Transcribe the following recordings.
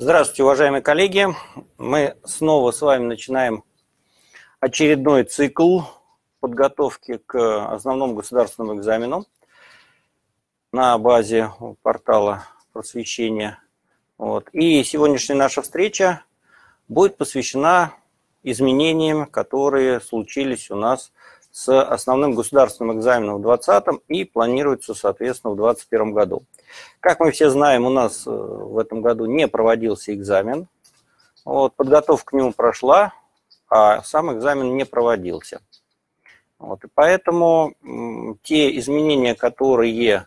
Здравствуйте, уважаемые коллеги. Мы снова с вами начинаем очередной цикл подготовки к основному государственному экзамену на базе портала просвещения. Вот. И сегодняшняя наша встреча будет посвящена изменениям, которые случились у нас с основным государственным экзаменом в 2020 и планируются, соответственно, в 2021 году. Как мы все знаем, у нас э, в этом году не проводился экзамен. Вот, подготовка к нему прошла, а сам экзамен не проводился. Вот, и поэтому те изменения, которые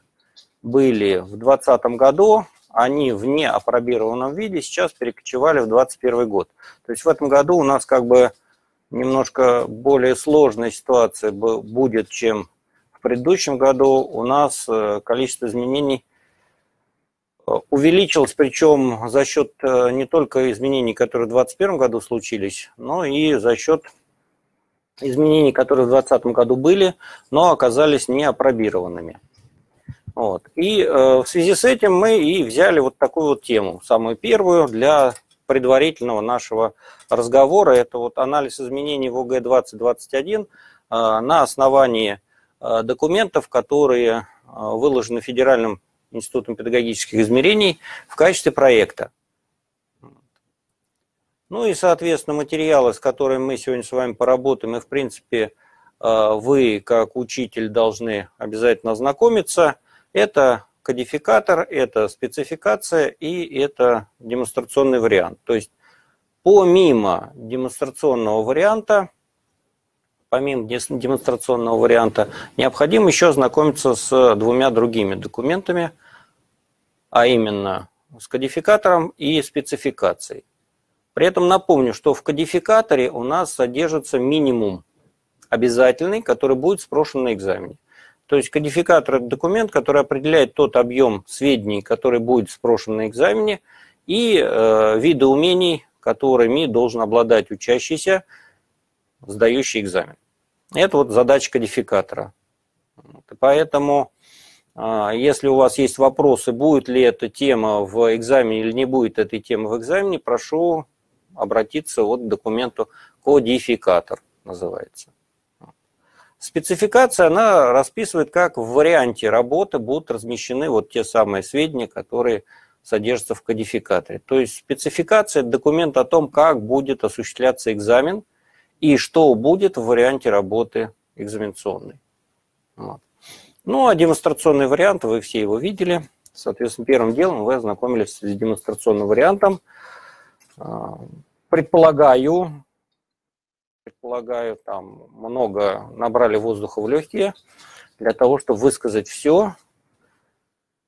были в 2020 году, они в неапробированном виде сейчас перекочевали в 2021 год. То есть в этом году у нас как бы немножко более сложная ситуация будет, чем в предыдущем году. У нас э, количество изменений увеличилось, причем за счет э, не только изменений, которые в 2021 году случились, но и за счет изменений, которые в 2020 году были, но оказались неопробированными. Вот. И э, в связи с этим мы и взяли вот такую вот тему, самую первую для предварительного нашего разговора. Это вот анализ изменений в ОГЭ 2021 э, на основании э, документов, которые э, выложены Федеральным институтом педагогических измерений в качестве проекта. Ну и, соответственно, материалы, с которыми мы сегодня с вами поработаем, и, в принципе, вы, как учитель, должны обязательно ознакомиться. Это кодификатор, это спецификация и это демонстрационный вариант. То есть помимо демонстрационного варианта, помимо демонстрационного варианта, необходимо еще ознакомиться с двумя другими документами, а именно с кодификатором и спецификацией. При этом напомню, что в кодификаторе у нас содержится минимум обязательный, который будет спрошен на экзамене. То есть кодификатор – это документ, который определяет тот объем сведений, который будет спрошен на экзамене, и э, виды умений, которыми должен обладать учащийся, сдающий экзамен. Это вот задача кодификатора. Поэтому а, если у вас есть вопросы, будет ли эта тема в экзамене или не будет этой темы в экзамене, прошу обратиться вот к документу кодификатор называется. Спецификация, она расписывает, как в варианте работы будут размещены вот те самые сведения, которые содержатся в кодификаторе. То есть спецификация – это документ о том, как будет осуществляться экзамен и что будет в варианте работы экзаменационной. Вот. Ну, а демонстрационный вариант, вы все его видели. Соответственно, первым делом вы ознакомились с демонстрационным вариантом. А, предполагаю, предполагаю, там много набрали воздуха в легкие для того, чтобы высказать все.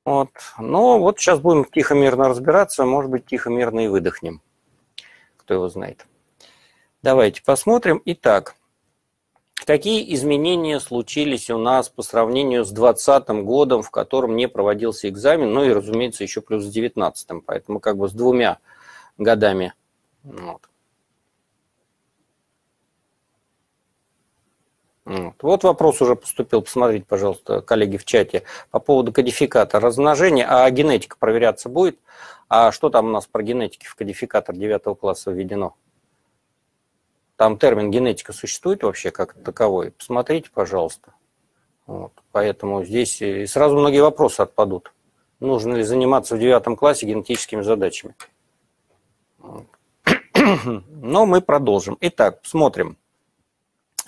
Вот. Но вот сейчас будем тихо-мирно разбираться, может быть, тихо-мирно и выдохнем. Кто его знает. Давайте посмотрим. Итак, какие изменения случились у нас по сравнению с 2020 годом, в котором не проводился экзамен, ну и, разумеется, еще плюс с 2019, поэтому как бы с двумя годами. Вот. Вот вопрос уже поступил, посмотрите, пожалуйста, коллеги в чате, по поводу кодификатора размножения, а генетика проверяться будет? А что там у нас про генетики в кодификатор 9 класса введено? Там термин генетика существует вообще как таковой? Посмотрите, пожалуйста. Вот. Поэтому здесь сразу многие вопросы отпадут. Нужно ли заниматься в девятом классе генетическими задачами? Но мы продолжим. Итак, смотрим.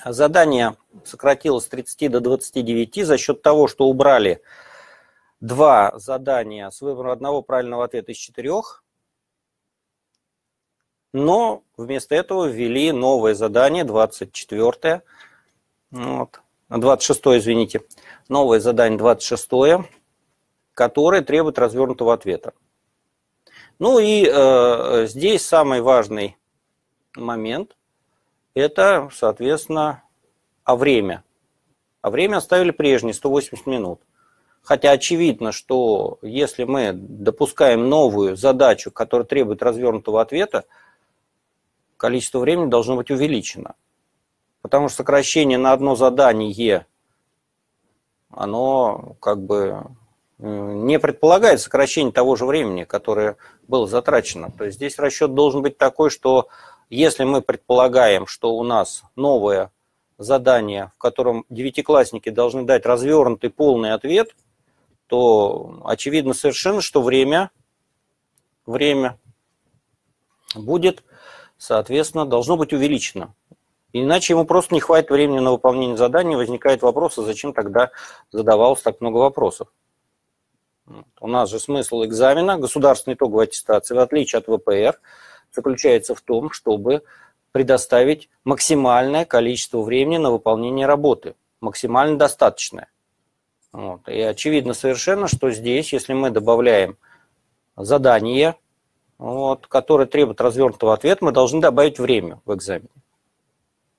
Задание сократилось с 30 до 29 за счет того, что убрали два задания с выбором одного правильного ответа из четырех, но вместо этого ввели новое задание, 24 вот, 26 извините, новое задание 26 которое требует развернутого ответа. Ну и э, здесь самый важный момент – это, соответственно, а время. А время оставили прежнее, 180 минут. Хотя очевидно, что если мы допускаем новую задачу, которая требует развернутого ответа, количество времени должно быть увеличено. Потому что сокращение на одно задание, оно как бы не предполагает сокращение того же времени, которое было затрачено. То есть здесь расчет должен быть такой, что если мы предполагаем, что у нас новое задание, в котором девятиклассники должны дать развернутый полный ответ, то очевидно совершенно, что время, время будет, соответственно, должно быть увеличено. Иначе ему просто не хватит времени на выполнение задания, возникает вопрос, а зачем тогда задавалось так много вопросов. У нас же смысл экзамена, государственной итоговой аттестации, в отличие от ВПР, заключается в том, чтобы предоставить максимальное количество времени на выполнение работы, максимально достаточное. Вот. И очевидно совершенно, что здесь, если мы добавляем задание, вот, которое требует развернутого ответа, мы должны добавить время в экзамене.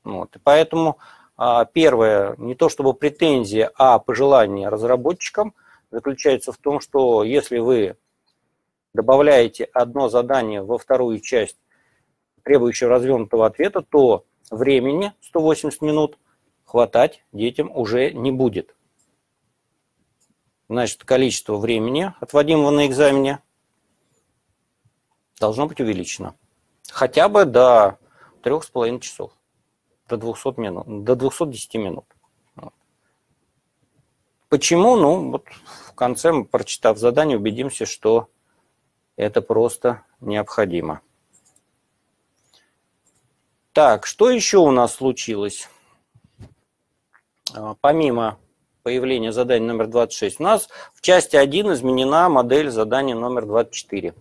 Вот. И поэтому а, первое, не то чтобы претензия, а пожелание разработчикам заключается в том, что если вы добавляете одно задание во вторую часть, требующую развернутого ответа, то времени 180 минут хватать детям уже не будет. Значит, количество времени, отводимого на экзамене, должно быть увеличено. Хотя бы до 3,5 часов, до 200 минут, до 210 минут. Почему? Ну, вот в конце, прочитав задание, убедимся, что это просто необходимо. Так, что еще у нас случилось? А, помимо появления задания номер 26, у нас в части 1 изменена модель задания номер 24,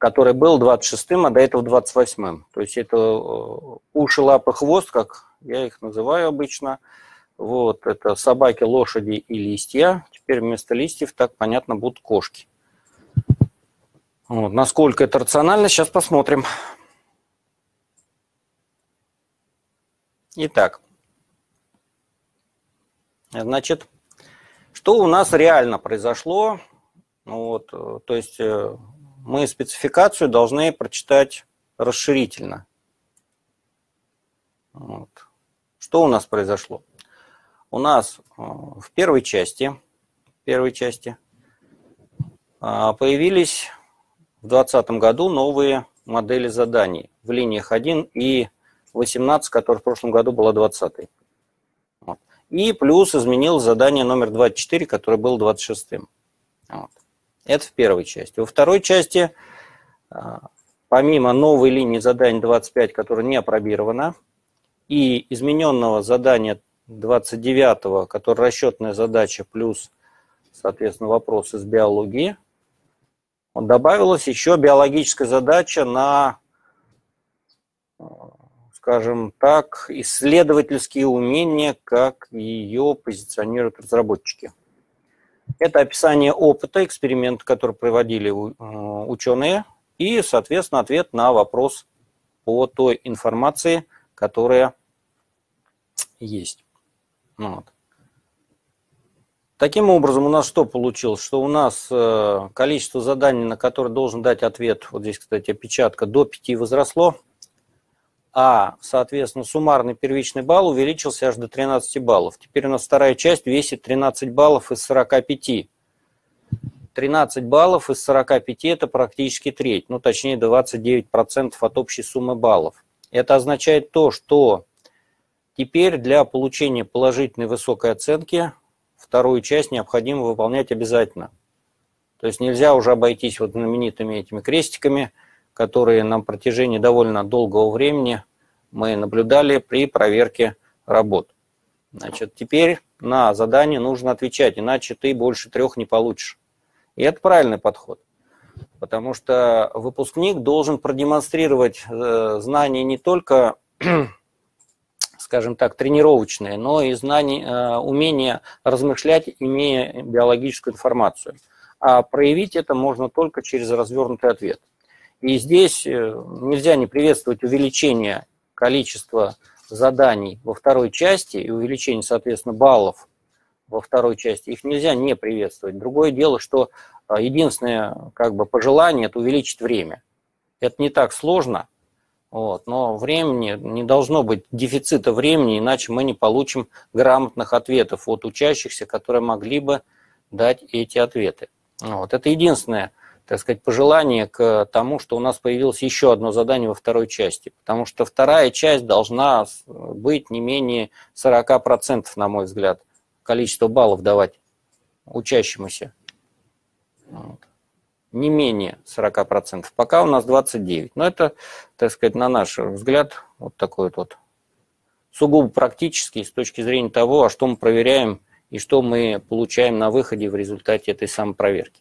который был 26-м, а до этого 28-м. То есть это э, уши, лапы, хвост, как я их называю обычно. Вот, это собаки, лошади и листья. Теперь вместо листьев, так понятно, будут кошки. Вот, насколько это рационально, сейчас посмотрим. Итак, значит, что у нас реально произошло? Ну вот, э, то есть э, мы спецификацию должны прочитать расширительно. Вот. Что у нас произошло? У нас э, в первой части, первой части появились в 2020 году новые модели заданий в линиях 1 и 18, который в прошлом году была 20. Вот. И плюс изменил задание номер 24, которое было 26. Вот. Это в первой части. Во второй части, а, помимо новой линии заданий 25, которая не опробирована, и измененного задания 29, которое расчетная задача плюс, соответственно, вопрос из биологии, добавилась еще биологическая задача на скажем так, исследовательские умения, как ее позиционируют разработчики. Это описание опыта, эксперимента, который проводили э, ученые, и, соответственно, ответ на вопрос по той информации, которая есть. Ну вот. Таким образом, у нас что получилось? Что у нас э, количество заданий, на которые должен дать ответ, вот здесь, кстати, опечатка, до 5 возросло – а, соответственно, суммарный первичный балл увеличился аж до 13 баллов. Теперь у нас вторая часть весит 13 баллов из 45. 13 баллов из 45 – это практически треть, ну точнее 29% от общей суммы баллов. Это означает то, что теперь для получения положительной высокой оценки вторую часть необходимо выполнять обязательно. То есть нельзя уже обойтись вот знаменитыми этими крестиками – которые на протяжении довольно долгого времени мы наблюдали при проверке работ. Значит, теперь на задание нужно отвечать, иначе ты больше трех не получишь. И это правильный подход. Потому что выпускник должен продемонстрировать э, знания не только, скажем так, тренировочные, но и знания, э, умение размышлять, имея биологическую информацию. А проявить это можно только через развернутый ответ. И здесь э, нельзя не приветствовать увеличение количества заданий во второй части и увеличение, соответственно, баллов во второй части. Их нельзя не приветствовать. Другое дело, что а, единственное как бы, пожелание – это увеличить время. Это не так сложно, вот, но времени не должно быть дефицита времени, иначе мы не получим грамотных ответов от учащихся, которые могли бы дать эти ответы. Вот. Это единственное, так сказать, пожелание к тому, что у нас появилось еще одно задание во второй части. Потому что вторая часть должна быть не менее 40%, на мой взгляд, количество баллов давать учащемуся. Вот. Не менее 40%. Пока у нас 29. Но это, так сказать, на наш взгляд, вот такой вот сугубо практический с точки зрения того, а что мы проверяем и что мы получаем на выходе в результате этой самой проверки.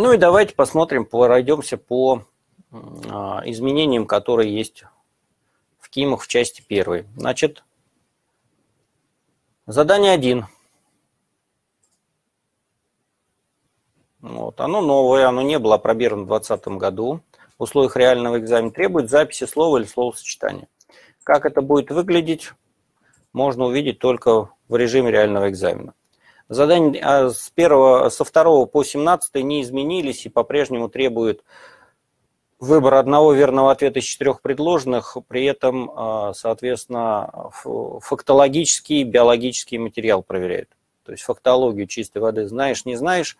Ну и давайте посмотрим, пройдемся по а, изменениям, которые есть в КИМах в части первой. Значит, задание 1. Вот, оно новое, оно не было опробировано в 2020 году. В условиях реального экзамена требует записи слова или словосочетания. Как это будет выглядеть, можно увидеть только в режиме реального экзамена. Задания а, с, первого, со 2 по 17 не изменились и по-прежнему требуют выбора одного верного ответа из четырех предложенных, при этом, а, соответственно, фактологический, биологический материал проверяют. То есть фактологию чистой воды знаешь, не знаешь.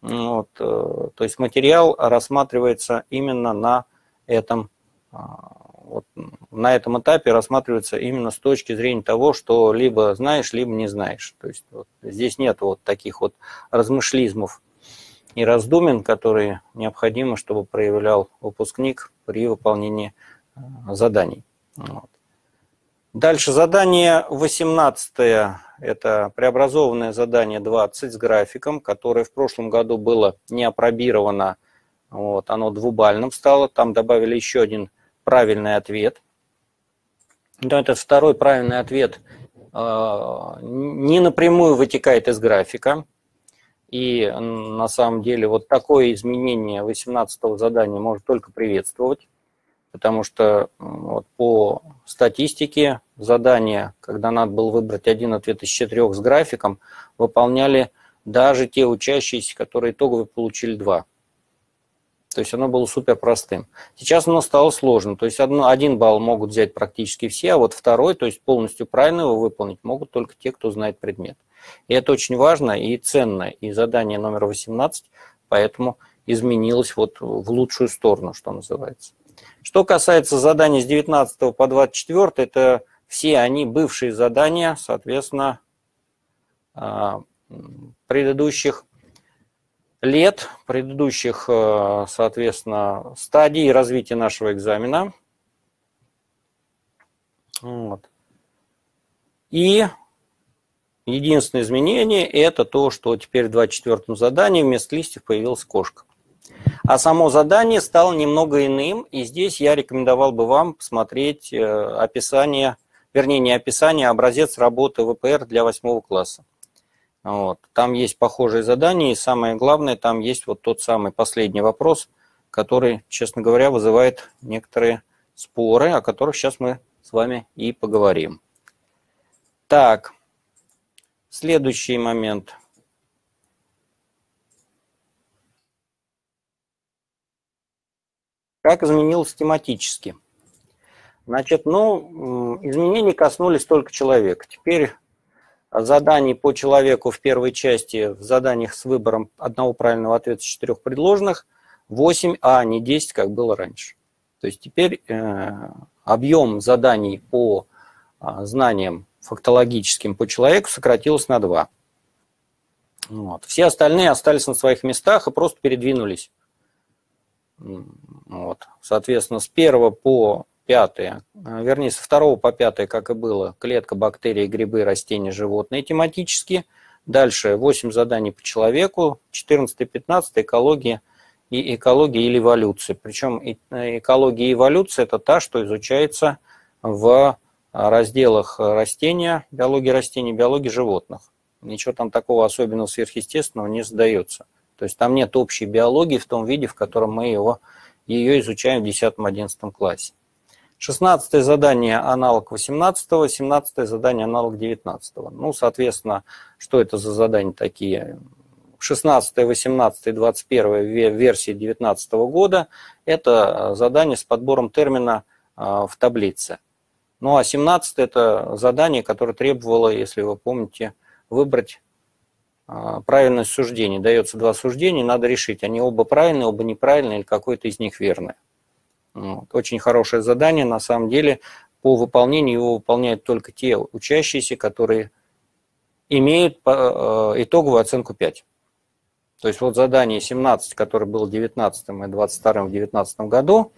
Вот, э, то есть материал рассматривается именно на этом вот на этом этапе рассматривается именно с точки зрения того, что либо знаешь, либо не знаешь. То есть вот, здесь нет вот таких вот размышлизмов и раздумен, которые необходимы, чтобы проявлял выпускник при выполнении э, заданий. Вот. Дальше задание 18 это преобразованное задание 20 с графиком, которое в прошлом году было не опробировано, вот, оно двубальным стало, там добавили еще один правильный ответ. Но этот второй правильный ответ э, не напрямую вытекает из графика. И на самом деле вот такое изменение 18 задания может только приветствовать, потому что вот по статистике задания, когда надо было выбрать один ответ из четырех с графиком, выполняли даже те учащиеся, которые итогово получили два. То есть оно было супер простым. Сейчас оно стало сложным. То есть одно, один балл могут взять практически все, а вот второй, то есть полностью правильно его выполнить, могут только те, кто знает предмет. И это очень важно и ценно. И задание номер 18 поэтому изменилось вот в лучшую сторону, что называется. Что касается заданий с 19 по 24, это все они бывшие задания, соответственно, а, предыдущих лет предыдущих, э, соответственно, стадий развития нашего экзамена. Вот. И единственное изменение – это то, что теперь в 24 задании вместо листьев появилась кошка. А само задание стало немного иным, и здесь я рекомендовал бы вам посмотреть э, описание, вернее, не описание, а образец работы ВПР для 8 класса. Вот. Там есть похожие задания, и самое главное, там есть вот тот самый последний вопрос, который, честно говоря, вызывает некоторые споры, о которых сейчас мы с вами и поговорим. Так, следующий момент. Как изменилось тематически? Значит, ну, изменения коснулись только человека. Теперь заданий по человеку в первой части, в заданиях с выбором одного правильного ответа из четырех предложенных, 8, а не 10, как было раньше. То есть теперь э, объем заданий по э, знаниям фактологическим по человеку сократился на 2. Вот. Все остальные остались на своих местах и просто передвинулись. Вот. Соответственно, с первого по пятое, а, вернее, со второго по пятое, как и было, клетка, бактерии, грибы, растения, животные тематически. Дальше 8 заданий по человеку, 14 15 экология и экология или эволюция. Причем э, экология и эволюция – это та, что изучается в разделах растения, биологии растений, биологии животных. Ничего там такого особенного сверхъестественного не задается. То есть там нет общей биологии в том виде, в котором мы его, ее изучаем в 10-11 классе. 16 задание аналог 18, 17 задание аналог 19. Ну, соответственно, что это за задания такие? 16, 18, 21 версии 2019 года – это задание с подбором термина а, в таблице. Ну а 17 – это задание, которое требовало, если вы помните, выбрать а, правильное суждение. Дается два суждения, надо решить, они оба правильные, оба неправильные или какое-то из них верное. Вот. Очень хорошее задание, на самом деле по выполнению его выполняют только те учащиеся, которые имеют э, итоговую оценку 5. То есть вот задание 17, которое было в 19 и 22 в 2019 году,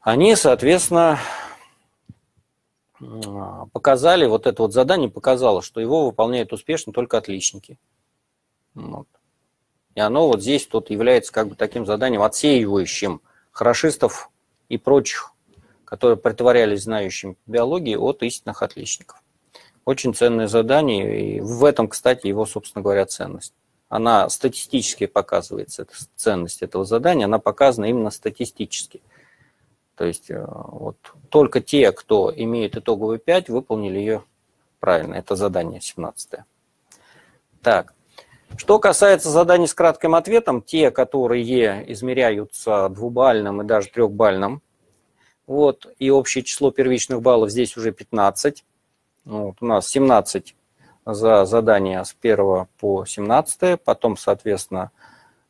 они, соответственно, показали, вот это вот задание показало, что его выполняют успешно только отличники. Вот. И оно вот здесь тут является как бы таким заданием отсеивающим хорошистов и прочих, которые притворялись знающими биологии от истинных отличников. Очень ценное задание, и в этом, кстати, его, собственно говоря, ценность. Она статистически показывается, ценность этого задания, она показана именно статистически. То есть э, вот только те, кто имеет итоговую 5, выполнили ее правильно. Это задание 17. Так, что касается заданий с кратким ответом, те, которые измеряются двубальным и даже трехбальным, вот, и общее число первичных баллов здесь уже 15. Вот, у нас 17 за задание с 1 по 17, потом, соответственно,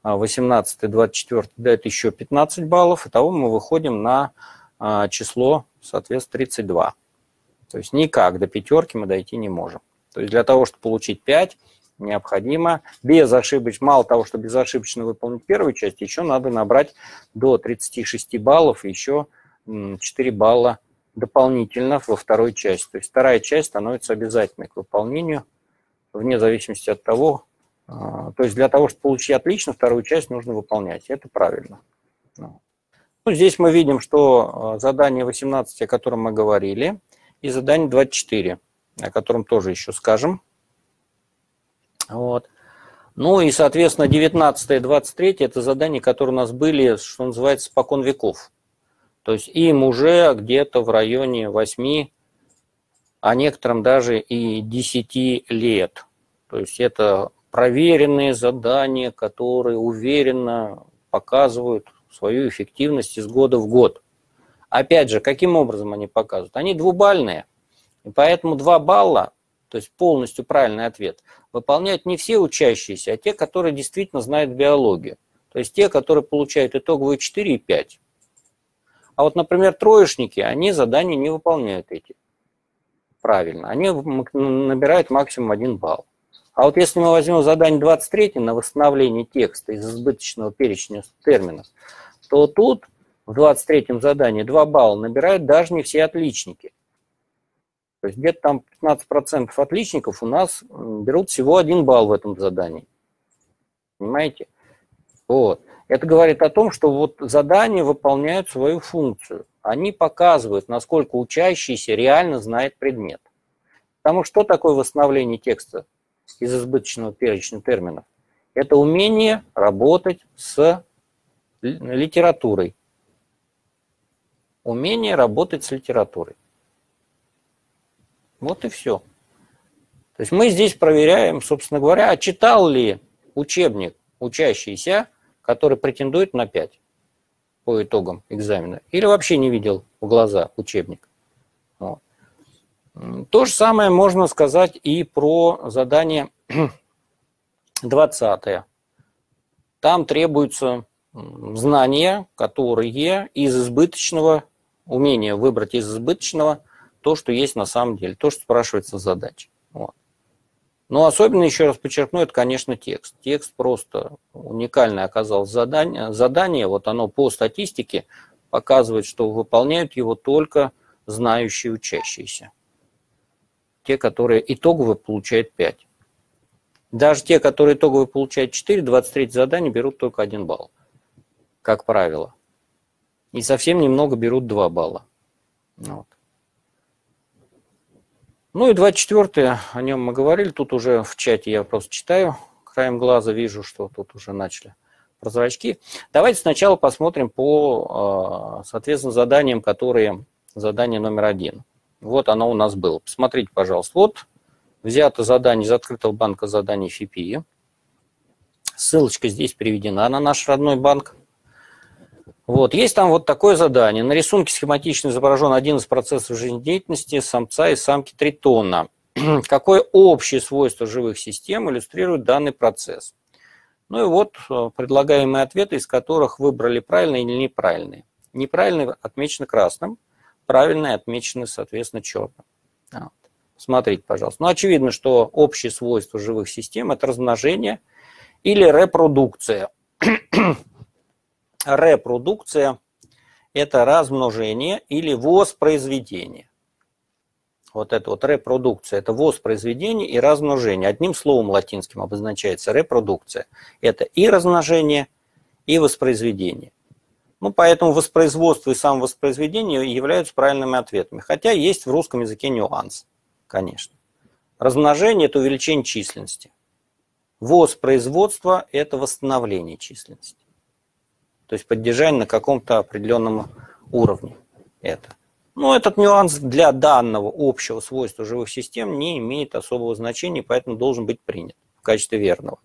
18, 24 дает еще 15 баллов, итого мы выходим на а, число, соответственно, 32. То есть никак до пятерки мы дойти не можем. То есть для того, чтобы получить 5, необходимо безошибочно, мало того, что безошибочно выполнить первую часть, еще надо набрать до 36 баллов, еще 4 балла дополнительно во второй части. То есть вторая часть становится обязательной к выполнению, вне зависимости от того, а, то есть для того, чтобы получить отлично, вторую часть нужно выполнять. Это правильно. Ну, ну здесь мы видим, что а, задание 18, о котором мы говорили, и задание 24, о котором тоже еще скажем. Вот. Ну и, соответственно, 19 и 23 – это задания, которые у нас были, что называется, спокон веков. То есть им уже где-то в районе 8, а некоторым даже и 10 лет. То есть это проверенные задания, которые уверенно показывают свою эффективность из года в год. Опять же, каким образом они показывают? Они двубальные, и поэтому два балла, то есть полностью правильный ответ, выполняют не все учащиеся, а те, которые действительно знают биологию. То есть те, которые получают итоговые 4 и 5. А вот, например, троечники, они задания не выполняют эти правильно. Они набирают максимум 1 балл. А вот если мы возьмем задание 23 на восстановление текста из избыточного перечня терминов, то тут в 23 задании 2 балла набирают даже не все отличники. То есть где-то там 15% отличников у нас берут всего 1 балл в этом задании. Понимаете? Вот. Это говорит о том, что вот задания выполняют свою функцию. Они показывают, насколько учащийся реально знает предмет. Потому что такое восстановление текста из избыточного перечня терминов. Это умение работать с литературой. Умение работать с литературой. Вот и все. То есть мы здесь проверяем, собственно говоря, а читал ли учебник учащийся, который претендует на 5 по итогам экзамена, или вообще не видел в глаза учебник. Вот. То же самое можно сказать и про задание 20. Там требуются знания, которые из избыточного, умения выбрать из избыточного то, что есть на самом деле, то, что спрашивается в задаче. Вот. Но особенно, еще раз подчеркну, это, конечно, текст. Текст просто уникальное оказалось задание. Задание, вот оно по статистике показывает, что выполняют его только знающие учащиеся те, которые итогово получают 5. Даже те, которые итогово получают 4, 23 задания берут только 1 балл, как правило. И совсем немного берут 2 балла. Вот. Ну и 24 о нем мы говорили, тут уже в чате я просто читаю, краем глаза вижу, что тут уже начали прозрачки. Давайте сначала посмотрим по, а, соответственно, заданиям, которые задание номер один. Вот оно у нас было. Посмотрите, пожалуйста. Вот взято задание из открытого банка заданий ФИПИ. Ссылочка здесь приведена на наш родной банк. Вот, есть там вот такое задание. На рисунке схематично изображен один из процессов жизнедеятельности самца и самки тритона. какое общее свойство живых систем иллюстрирует данный процесс. Ну и вот э, предлагаемые ответы, из которых выбрали правильные или неправильные. Неправильные отмечены красным, правильные отмечены, соответственно, черным. Вот. Смотрите, пожалуйста. Ну, очевидно, что общее свойство живых систем – это размножение или репродукция. репродукция – это размножение или воспроизведение. Вот это вот репродукция – это воспроизведение и размножение. Одним словом латинским обозначается репродукция. Это и размножение, и воспроизведение. Ну, поэтому воспроизводство и самовоспроизведение являются правильными ответами. Хотя есть в русском языке нюанс конечно. Размножение – это увеличение численности. Воспроизводство – это восстановление численности. То есть поддержание на каком-то определенном уровне. Это. Но этот нюанс для данного общего свойства живых систем не имеет особого значения, поэтому должен быть принят в качестве верного.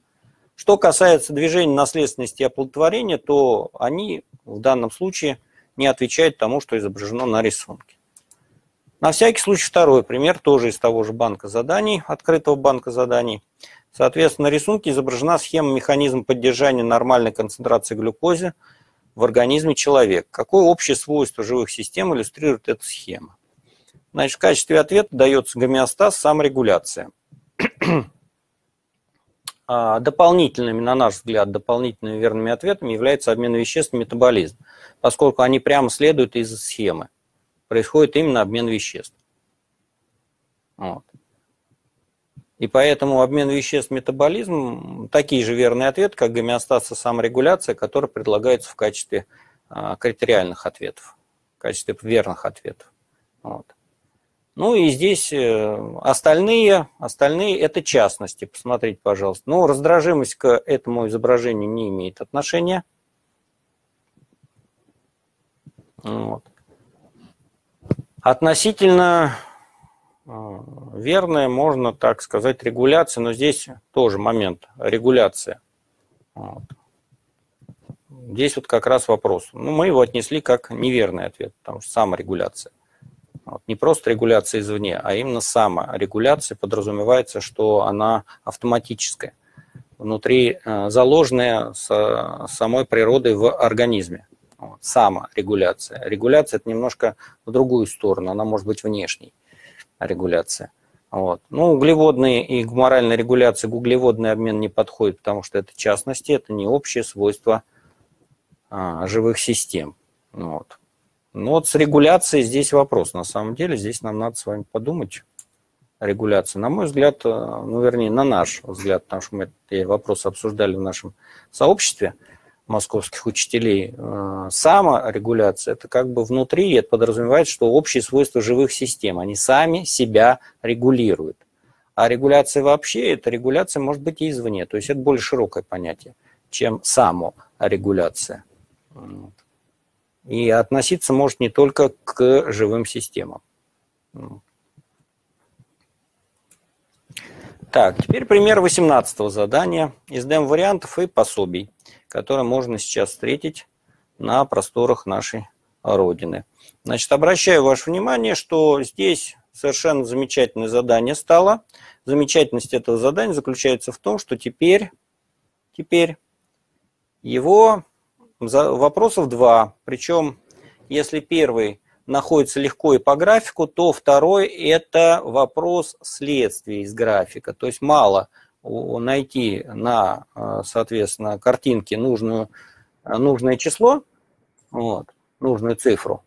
Что касается движения наследственности и оплодотворения, то они в данном случае не отвечают тому, что изображено на рисунке. На всякий случай второй пример, тоже из того же банка заданий, открытого банка заданий. Соответственно, на рисунке изображена схема механизма поддержания нормальной концентрации глюкозы в организме человека. Какое общее свойство живых систем иллюстрирует эта схема? Значит, в качестве ответа дается гомеостаз, саморегуляция. А, дополнительными, на наш взгляд, дополнительными верными ответами является обмен веществ и метаболизм, поскольку они прямо следуют из схемы происходит именно обмен веществ. Вот. И поэтому обмен веществ, метаболизм – такие же верные ответы, как гомеостаз и саморегуляция, которые предлагаются в качестве а, критериальных ответов, в качестве верных ответов. Вот. Ну и здесь э, остальные, остальные – это частности, посмотрите, пожалуйста. Ну, раздражимость к этому изображению не имеет отношения. Вот. Относительно верная, можно так сказать, регуляция, но здесь тоже момент регуляция. Вот. Здесь вот как раз вопрос. Ну, мы его отнесли как неверный ответ, потому что саморегуляция. Вот. Не просто регуляция извне, а именно саморегуляция подразумевается, что она автоматическая, внутри э, заложенная с самой природой в организме. Вот, саморегуляция. Регуляция – это немножко в другую сторону, она может быть внешней регуляция. Вот. Ну, углеводные и гуморальная регуляция, углеводный обмен не подходит, потому что это частности, это не общее свойство а, живых систем. Вот. Ну вот с регуляцией здесь вопрос. На самом деле здесь нам надо с вами подумать. Регуляция, на мой взгляд, э, ну вернее, на наш взгляд, потому что мы эти вопросы обсуждали в нашем сообществе – московских учителей. Э, саморегуляция – это как бы внутри, это подразумевает, что общие свойства живых систем, они сами себя регулируют. А регуляция вообще, это регуляция может быть и извне, то есть это более широкое понятие, чем саморегуляция. И относиться может не только к живым системам. Так, теперь пример 18 задания из дем-вариантов и пособий которые можно сейчас встретить на просторах нашей Родины. Значит, обращаю ваше внимание, что здесь совершенно замечательное задание стало. Замечательность этого задания заключается в том, что теперь, теперь его вопросов два. Причем, если первый находится легко и по графику, то второй – это вопрос следствия из графика. То есть мало найти на, э, соответственно, картинке нужную, э, нужное число, вот, нужную цифру,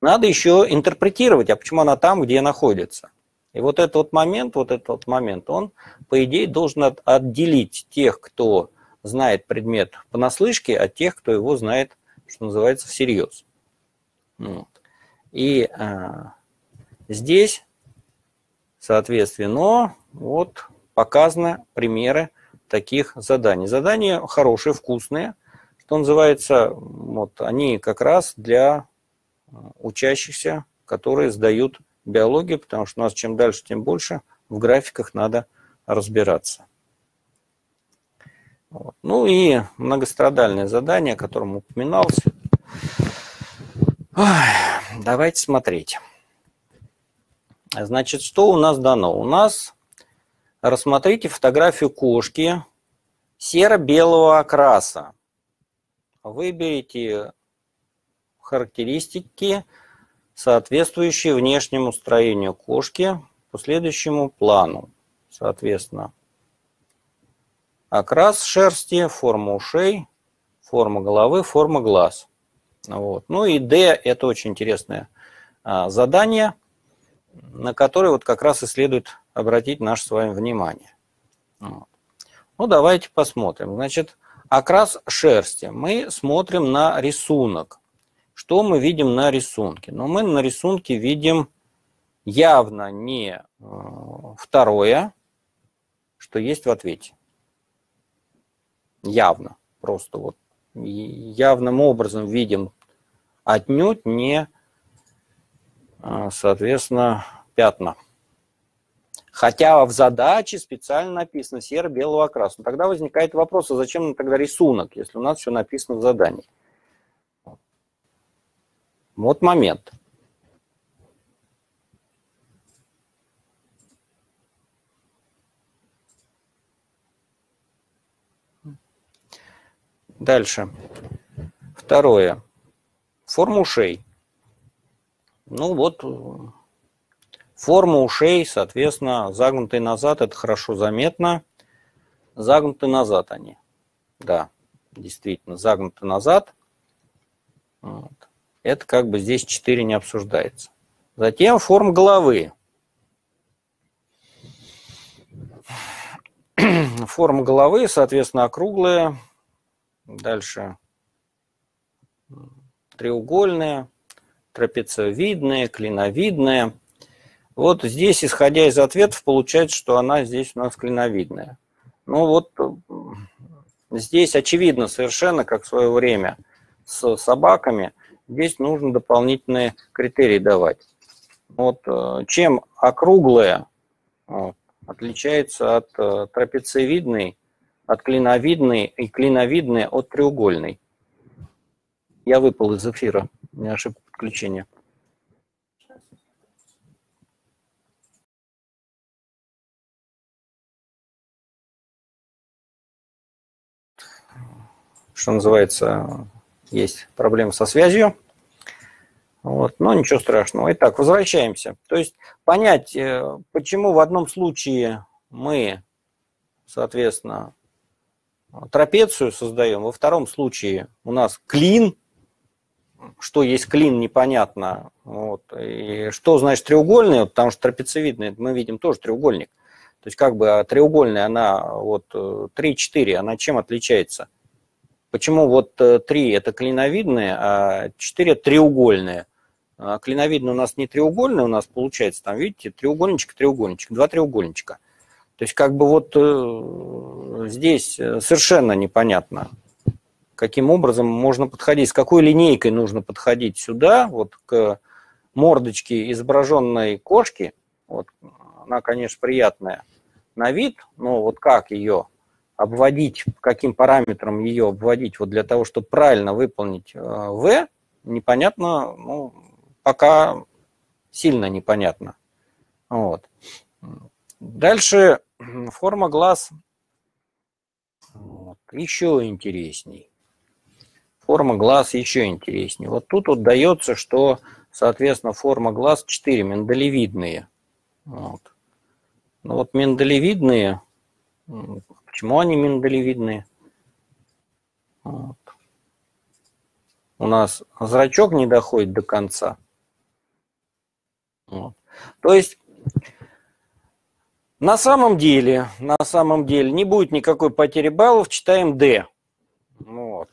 надо еще интерпретировать, а почему она там, где находится. И вот этот вот момент, вот этот вот момент, он, по идее, должен отделить тех, кто знает предмет понаслышке, от тех, кто его знает, что называется, всерьез. Вот. И а, здесь, соответственно, вот показаны примеры таких заданий. Задания хорошие, вкусные, что называется, вот они как раз для учащихся, которые сдают биологию, потому что у нас чем дальше, тем больше в графиках надо разбираться. Вот. Ну и многострадальное задание, о котором упоминался. Давайте смотреть. Значит, что у нас дано? У нас, рассмотрите фотографию кошки серо-белого окраса. Выберите характеристики, соответствующие внешнему строению кошки по следующему плану. Соответственно, окрас шерсти, форма ушей, форма головы, форма глаз. Вот. Ну и D – это очень интересное а, задание, на которое вот как раз и следует обратить наше с вами внимание. Вот. Ну, давайте посмотрим. Значит, окрас шерсти. Мы смотрим на рисунок. Что мы видим на рисунке? Ну, мы на рисунке видим явно не э, второе, что есть в ответе. Явно. Просто вот явным образом видим отнюдь не, э, соответственно, пятна. Хотя в задаче специально написано серо-белого окраса. Но тогда возникает вопрос, а зачем нам тогда рисунок, если у нас все написано в задании? Вот момент. Дальше. Второе. Форма ушей. Ну вот, форма ушей, соответственно, загнутые назад, это хорошо заметно. Загнуты назад они. Да, действительно, загнуты назад. Вот. Это как бы здесь 4 не обсуждается. Затем форма головы. Форма головы, соответственно, округлая, Дальше треугольные, трапециевидные, клиновидные. Вот здесь, исходя из ответов, получается, что она здесь у нас клиновидная. Ну вот здесь очевидно совершенно, как в свое время с собаками, здесь нужно дополнительные критерии давать. Вот э, чем округлая вот, отличается от э, трапециевидной от клиновидной и клиновидные от треугольной. Я выпал из эфира, меня ошибка подключения. Что называется, есть проблемы со связью. Вот, но ничего страшного. Итак, возвращаемся. То есть понять, э, почему в одном случае мы, соответственно, трапецию создаем. Во втором случае у нас клин. Что есть клин, непонятно. Вот. И что значит треугольный? Потому что трапециевидный, мы видим тоже треугольник. То есть как бы а треугольная, она вот 3-4, она чем отличается? Почему вот 3 э, это клиновидные, а 4 треугольные? А клиновидные у нас не треугольные, у нас получается, там видите, треугольничек, треугольничек, два треугольничка. То есть как бы вот э, здесь э, совершенно непонятно, каким образом можно подходить, с какой линейкой нужно подходить сюда, вот к мордочке изображенной кошки. Вот, она, конечно, приятная на вид, но вот как ее обводить, каким параметром ее обводить вот для того, чтобы правильно выполнить э, В, непонятно, ну, пока сильно непонятно. Вот. Дальше форма глаз еще интересней. Форма глаз еще интереснее. Вот тут вот дается, что, соответственно, форма глаз 4 миндалевидные. Вот. Ну вот миндалевидные, почему они миндалевидные? Вот. У нас зрачок не доходит до конца. Вот. То есть на самом деле, на самом деле не будет никакой потери баллов, читаем D. Вот.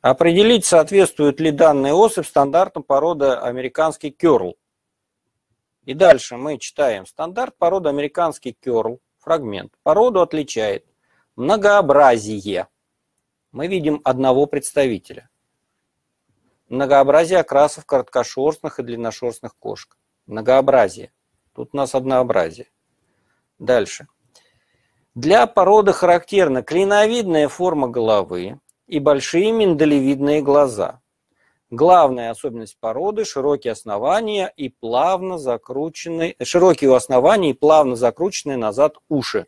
Определить, соответствует ли данная особь стандартам породы американский керл. И дальше мы читаем стандарт породы американский керл, фрагмент. Породу отличает многообразие. Мы видим одного представителя. Многообразие окрасов короткошерстных и длинношерстных кошек. Многообразие. Тут у нас однообразие. Дальше. Для породы характерна клиновидная форма головы и большие миндалевидные глаза. Главная особенность породы – широкие основания и плавно закрученные, широкие у основания и плавно закрученные назад уши.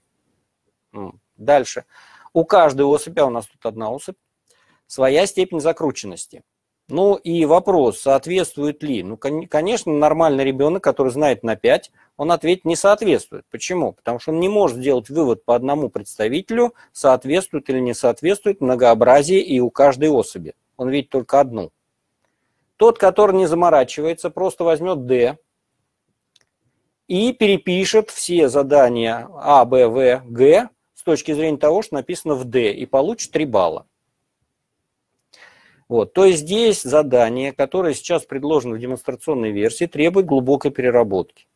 Дальше. У каждой особи, а у нас тут одна особь, своя степень закрученности. Ну и вопрос, соответствует ли? Ну, конечно, нормальный ребенок, который знает на 5, он ответит не соответствует. Почему? Потому что он не может сделать вывод по одному представителю, соответствует или не соответствует многообразие и у каждой особи. Он видит только одну. Тот, который не заморачивается, просто возьмет D и перепишет все задания А, Б, В, Г точки зрения того, что написано в D, и получит 3 балла. Вот. То есть здесь задание, которое сейчас предложено в демонстрационной версии, требует глубокой переработки.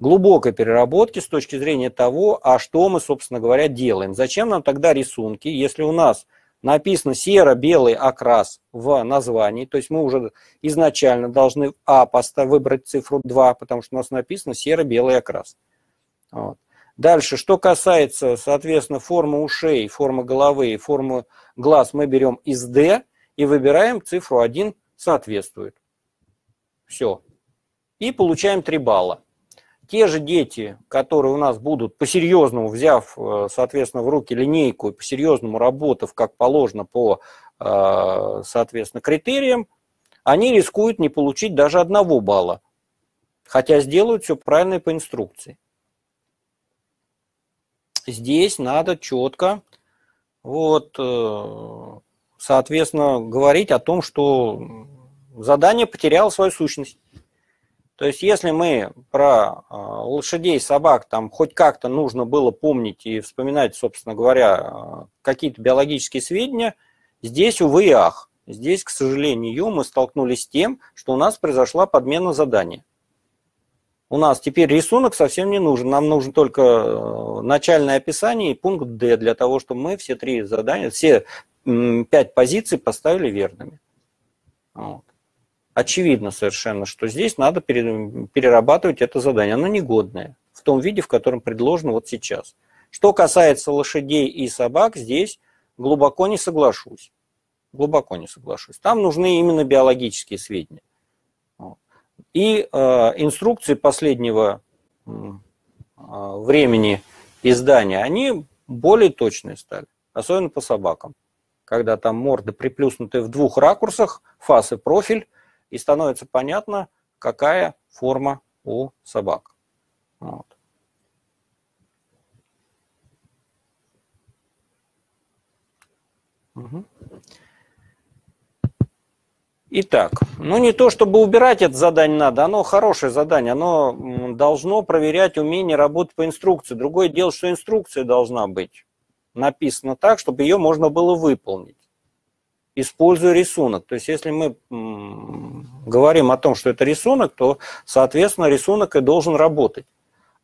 Глубокой переработки с точки зрения того, а что мы, собственно говоря, делаем. Зачем нам тогда рисунки, если у нас написано серо-белый окрас в названии, то есть мы уже изначально должны А выбрать цифру 2, потому что у нас написано серо-белый окрас. Вот. Дальше, что касается, соответственно, формы ушей, формы головы и формы глаз, мы берем из D и выбираем цифру 1 соответствует. Все. И получаем 3 балла те же дети, которые у нас будут по-серьезному, взяв, э, соответственно, в руки линейку и по-серьезному работав, как положено по, э, соответственно, критериям, они рискуют не получить даже одного балла, хотя сделают все правильно и по инструкции. Здесь надо четко, вот, э, соответственно, говорить о том, что задание потеряло свою сущность. То есть, если мы про а, лошадей, собак, там хоть как-то нужно было помнить и вспоминать, собственно говоря, а, какие-то биологические сведения, здесь, увы и ах. Здесь, к сожалению, мы столкнулись с тем, что у нас произошла подмена задания. У нас теперь рисунок совсем не нужен. Нам нужен только э, начальное описание и пункт D для того, чтобы мы все три задания, все пять позиций поставили верными. Вот очевидно совершенно, что здесь надо перерабатывать это задание. Оно негодное в том виде, в котором предложено вот сейчас. Что касается лошадей и собак, здесь глубоко не соглашусь. Глубоко не соглашусь. Там нужны именно биологические сведения. И э, инструкции последнего э, времени издания, они более точные стали, особенно по собакам. Когда там морды приплюснуты в двух ракурсах, фас и профиль, и становится понятно, какая форма у собак. Вот. Угу. Итак, ну не то чтобы убирать это задание надо, оно хорошее задание, оно должно проверять умение работать по инструкции. Другое дело, что инструкция должна быть написана так, чтобы ее можно было выполнить используя рисунок. То есть, если мы говорим о том, что это рисунок, то, соответственно, рисунок и должен работать,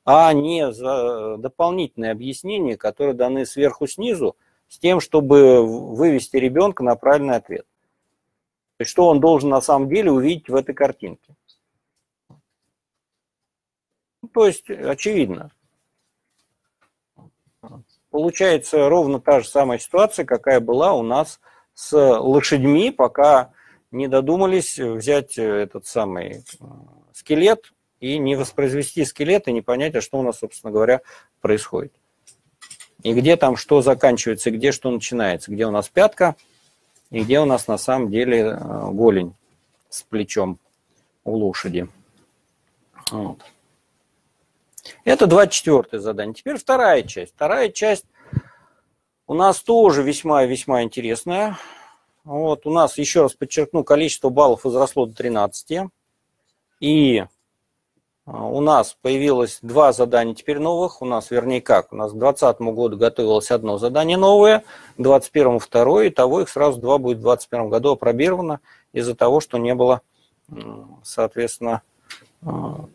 а не за дополнительные объяснения, которые даны сверху снизу, с тем, чтобы вывести ребенка на правильный ответ. То есть, что он должен на самом деле увидеть в этой картинке. Ну, то есть, очевидно. Получается ровно та же самая ситуация, какая была у нас с лошадьми, пока не додумались взять этот самый э, скелет и не воспроизвести скелет и не понять, а что у нас, собственно говоря, происходит. И где там что заканчивается, где что начинается, где у нас пятка, и где у нас на самом деле э, голень с плечом у лошади. Вот. Это 24 задание. Теперь вторая часть. Вторая часть у нас тоже весьма-весьма интересная. Вот, у нас, еще раз подчеркну, количество баллов возросло до 13. И у нас появилось два задания теперь новых. У нас, вернее, как, у нас к 2020 году готовилось одно задание новое, к 2021 второе, и того их сразу два будет в 2021 году опробировано из-за того, что не было, соответственно, а,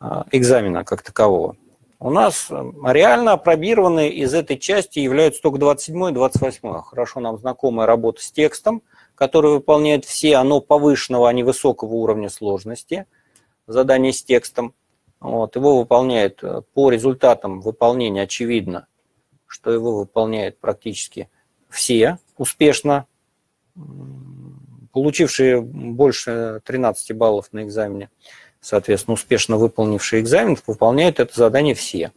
а, экзамена как такового. У нас реально опробированные из этой части являются только 27 и 28. Хорошо нам знакомая работа с текстом, который выполняет все, оно повышенного, а не высокого уровня сложности. Задание с текстом. Вот, его выполняет э, по результатам выполнения, очевидно, что его выполняют практически все успешно получившие больше 13 баллов на экзамене, соответственно, успешно выполнившие экзамен, выполняют это задание все.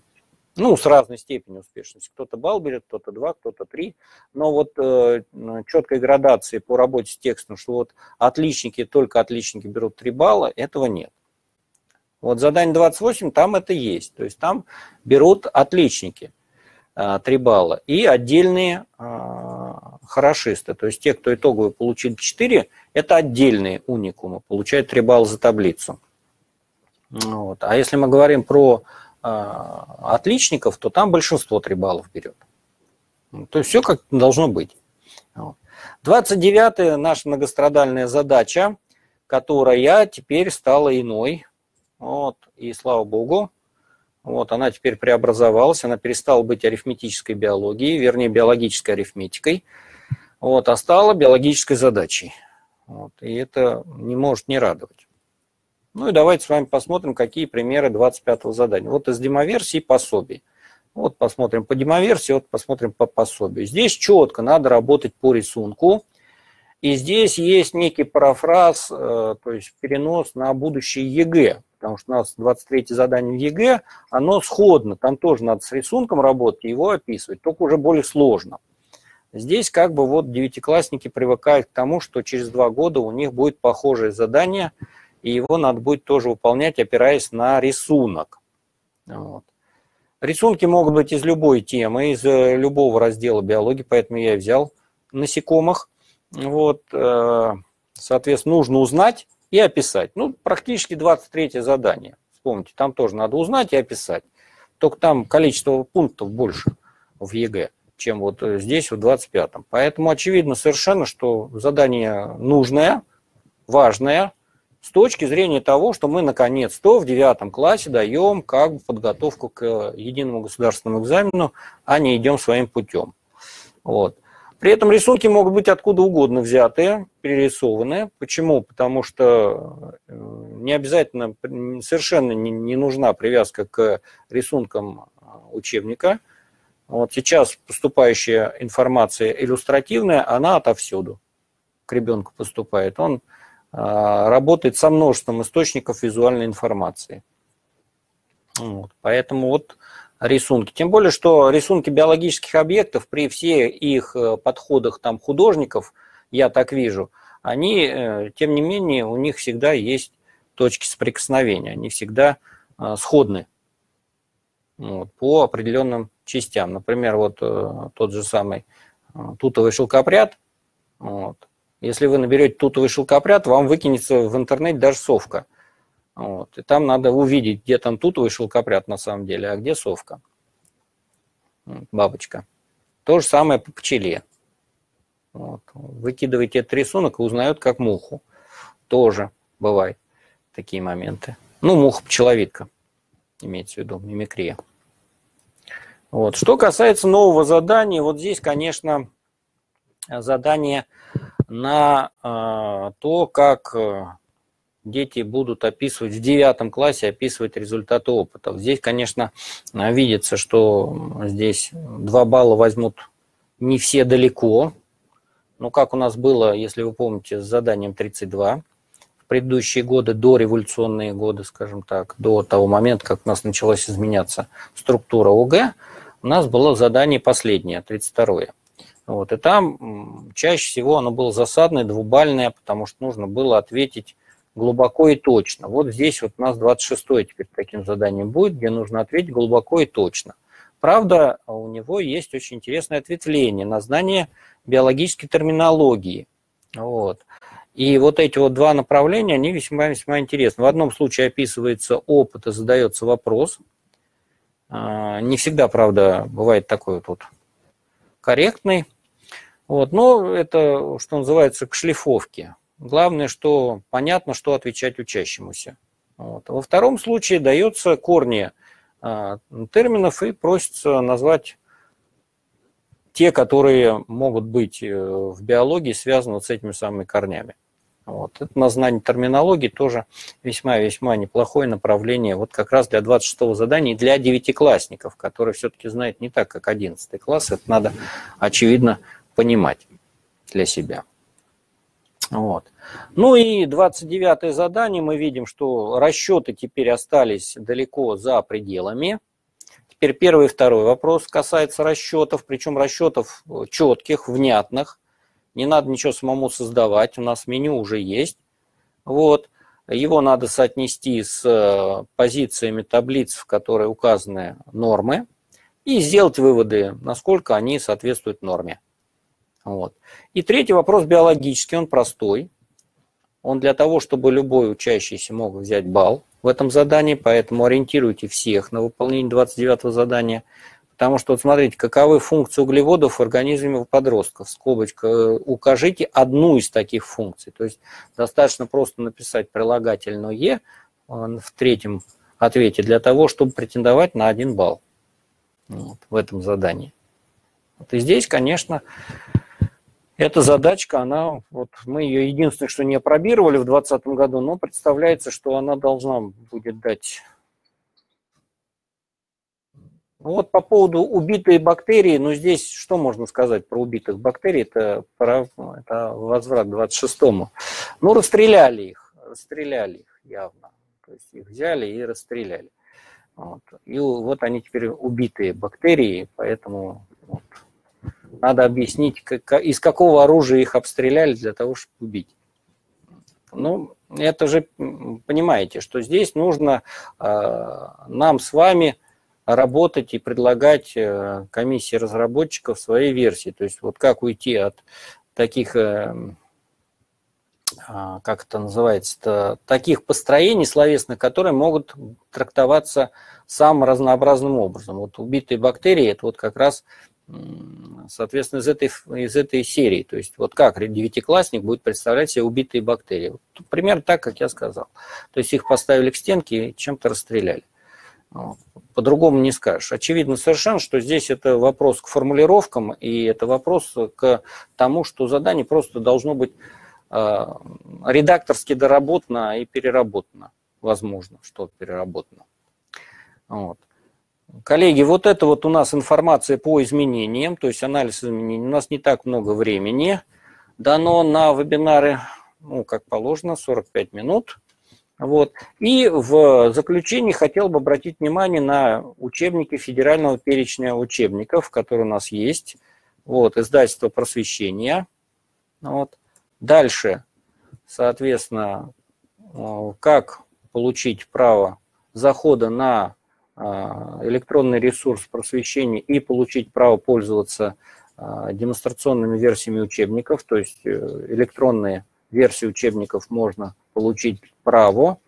Ну, с разной степенью успешности. Кто-то балл берет, кто-то два, кто-то три. Но вот э, четкой градации по работе с текстом, что вот отличники, только отличники берут три балла, этого нет. Вот задание 28, там это есть. То есть там берут отличники э, 3 балла и отдельные э, хорошисты. То есть те, кто итоговый получил 4, это отдельные уникумы, получают 3 балла за таблицу. Вот. А если мы говорим про а, отличников, то там большинство 3 баллов берет. То есть все как должно быть. 29-я наша многострадальная задача, которая теперь стала иной. Вот, и слава богу, вот, она теперь преобразовалась, она перестала быть арифметической биологией, вернее, биологической арифметикой, вот, а стала биологической задачей. Вот, и это не может не радовать. Ну и давайте с вами посмотрим, какие примеры 25-го задания. Вот из демоверсии пособий. Вот посмотрим по демоверсии, вот посмотрим по пособию. Здесь четко надо работать по рисунку. И здесь есть некий парафраз, э, то есть перенос на будущее ЕГЭ. Потому что у нас 23 задание в ЕГЭ, оно сходно. Там тоже надо с рисунком работать и его описывать, только уже более сложно. Здесь как бы вот девятиклассники привыкают к тому, что через два года у них будет похожее задание – и его надо будет тоже выполнять, опираясь на рисунок. Вот. Рисунки могут быть из любой темы, из э, любого раздела биологии, поэтому я и взял насекомых. Вот, э, соответственно, нужно узнать и описать. Ну, практически 23 задание. Вспомните, там тоже надо узнать и описать. Только там количество пунктов больше в ЕГЭ, чем вот э, здесь, в 25-м. Поэтому очевидно совершенно, что задание нужное, важное, с точки зрения того, что мы наконец-то в девятом классе даем как бы подготовку к единому государственному экзамену, а не идем своим путем. Вот. При этом рисунки могут быть откуда угодно взятые, перерисованные. Почему? Потому что э, не обязательно, совершенно не нужна привязка к рисункам учебника. Вот сейчас поступающая информация иллюстративная, она отовсюду к ребенку поступает. Он а, работает со множеством источников визуальной информации. Вот. Поэтому вот рисунки. Тем более, что рисунки биологических объектов при всех их э, подходах там художников, я так вижу, они, э, тем не менее, у них всегда есть точки соприкосновения, они всегда э, сходны вот, по определенным частям. Например, вот тот же самый тутовый шелкопряд, вот, если вы наберете тутовый шелкопряд, вам выкинется в интернете даже совка. Вот. И там надо увидеть, где там тутовый шелкопряд на самом деле, а где совка. Бабочка. То же самое по пчеле. Вот. Выкидываете этот рисунок и узнают как муху. Тоже бывают такие моменты. Ну, муха-пчеловидка, имеется в виду, мимикрия. Вот. Что касается нового задания, вот здесь, конечно, задание на э, то, как э, дети будут описывать в девятом классе, описывать результаты опытов. Здесь, конечно, видится, что здесь 2 балла возьмут не все далеко. Но как у нас было, если вы помните, с заданием 32, в предыдущие годы, до революционные годы, скажем так, до того момента, как у нас началась изменяться структура ОГЭ, у нас было задание последнее, 32 -е. Вот, и там чаще всего оно было засадное, двубальное, потому что нужно было ответить глубоко и точно. Вот здесь вот у нас 26-й теперь таким заданием будет, где нужно ответить глубоко и точно. Правда, у него есть очень интересное ответвление на знание биологической терминологии. Вот. И вот эти вот два направления, они весьма-весьма интересны. В одном случае описывается опыт и задается вопрос. А, не всегда, правда, бывает такой вот, вот корректный. Вот, но это, что называется, к шлифовке. Главное, что понятно, что отвечать учащемуся. Вот. Во втором случае дается корни а, терминов и просится назвать те, которые могут быть э, в биологии связаны с этими самыми корнями. Вот. Это на знание терминологии тоже весьма-весьма неплохое направление вот как раз для 26-го задания и для девятиклассников, которые все-таки знают не так, как 11 класс. Это надо, очевидно, понимать для себя. Вот. Ну и 29 задание мы видим, что расчеты теперь остались далеко за пределами. Теперь первый и второй вопрос касается расчетов, причем расчетов четких, внятных. Не надо ничего самому создавать, у нас меню уже есть. Вот. Его надо соотнести с э, позициями таблиц, в которые указаны нормы, и сделать выводы, насколько они соответствуют норме. Вот. И третий вопрос биологический, он простой. Он для того, чтобы любой учащийся мог взять балл в этом задании, поэтому ориентируйте всех на выполнение 29 задания. Потому что, вот смотрите, каковы функции углеводов в организме у подростков. Скобочка, э, укажите одну из таких функций. То есть достаточно просто написать прилагательное «е» в третьем ответе для того, чтобы претендовать на один балл вот, в этом задании. Вот и здесь, конечно, эта задачка, она, вот мы ее единственное, что не опробировали в 2020 году, но представляется, что она должна будет дать вот по поводу убитые бактерии, ну здесь что можно сказать про убитых бактерий? Это, про, это возврат к 26-му. Ну, расстреляли их, расстреляли их явно. То есть их взяли и расстреляли. Вот. И вот они теперь убитые бактерии, поэтому вот, надо объяснить, как, из какого оружия их обстреляли для того, чтобы убить. Ну, это же, понимаете, что здесь нужно э, нам с вами работать и предлагать э, комиссии разработчиков своей версии. То есть вот как уйти от таких, э, а, как это называется, таких построений словесных, которые могут трактоваться самым разнообразным образом. Вот убитые бактерии – это вот как раз соответственно, из этой, из этой серии. То есть вот как девятиклассник будет представлять себе убитые бактерии. Вот, примерно так, как я сказал. То есть их поставили к стенке и чем-то расстреляли. По-другому не скажешь. Очевидно совершенно, что здесь это вопрос к формулировкам, и это вопрос к тому, что задание просто должно быть э, редакторски доработано и переработано. Возможно, что переработано. Вот. Коллеги, вот это вот у нас информация по изменениям, то есть анализ изменений. У нас не так много времени дано на вебинары, ну, как положено, 45 минут. Вот. И в заключении хотел бы обратить внимание на учебники федерального перечня учебников, которые у нас есть. Вот, издательство просвещения. Вот. Дальше, соответственно, э, как получить право захода на электронный ресурс просвещения и получить право пользоваться э, демонстрационными версиями учебников, то есть электронные версии учебников можно получить право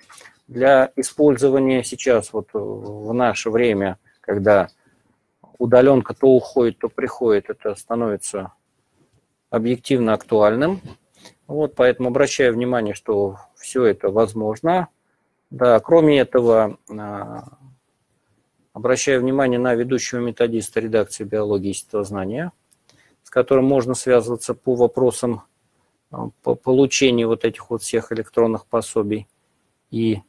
для использования сейчас, вот в наше время, когда удаленка то уходит, то приходит, это становится объективно актуальным. Вот, поэтому обращаю внимание, что все это возможно. Да, кроме этого, а, обращаю внимание на ведущего методиста редакции биологии и знания, с которым можно связываться по вопросам а, по получению вот этих вот всех электронных пособий и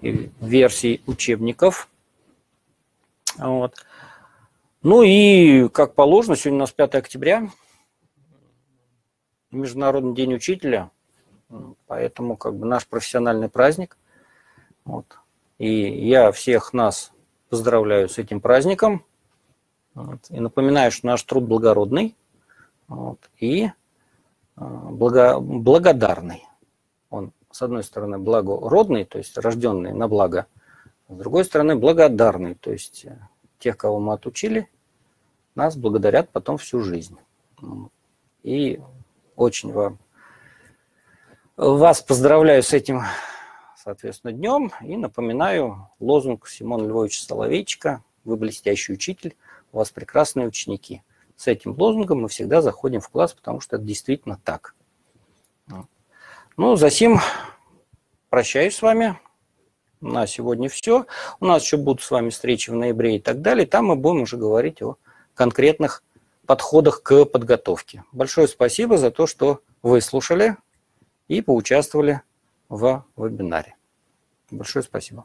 версий учебников. Вот. Ну и, как положено, сегодня у нас 5 октября, Международный день учителя, поэтому как бы наш профессиональный праздник. Вот. И я всех нас поздравляю с этим праздником. Вот. И напоминаю, что наш труд благородный. Вот. И а, благо, благодарный. Он, с одной стороны, благородный, то есть рожденный на благо, с другой стороны, благодарный, то есть э, тех, кого мы отучили, нас благодарят потом всю жизнь. И очень вам, вас поздравляю с этим, соответственно, днем и напоминаю лозунг Симона Львовича Соловейчика «Вы блестящий учитель, у вас прекрасные ученики». С этим лозунгом мы всегда заходим в класс, потому что это действительно так. Ну, затем прощаюсь с вами. На сегодня все. У нас еще будут с вами встречи в ноябре и так далее. Там мы будем уже говорить о конкретных подходах к подготовке. Большое спасибо за то, что выслушали и поучаствовали в вебинаре. Большое спасибо.